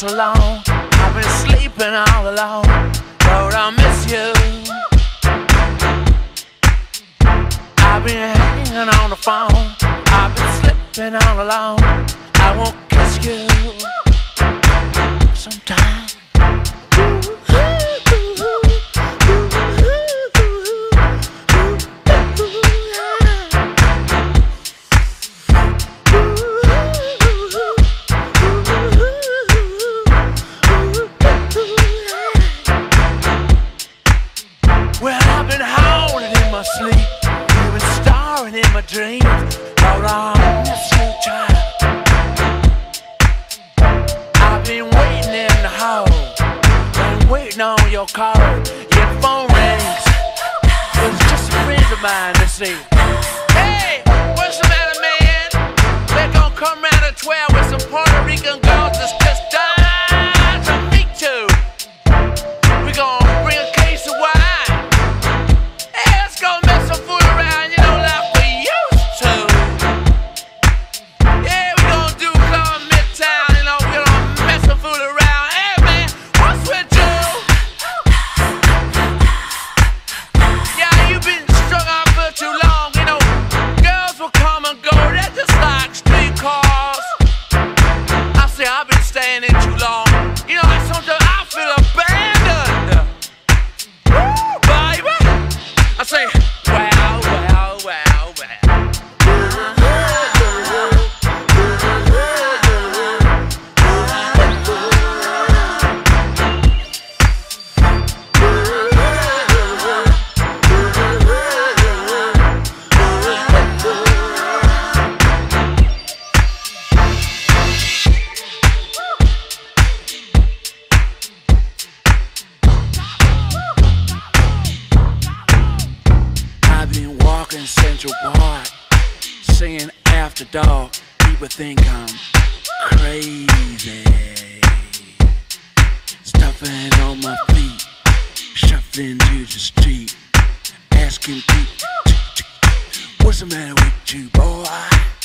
so long. I've been sleeping all alone. Lord, I miss you. I've been hanging on the phone. I've been slipping all alone. I won't kiss you sometimes. Howling in my sleep, even starring in my dreams. Hold on, you, child. I've been waiting in the hall, been waiting on your call. Your phone rings. It's just a friend of mine to see. Hey, what's the matter, man? They're gonna come round at 12 with some Puerto Rican girls in too long. Walking Central Park, singing after dark. People think I'm crazy. Stuffing on my feet, shuffling to the street, asking people, what's the matter with you, boy?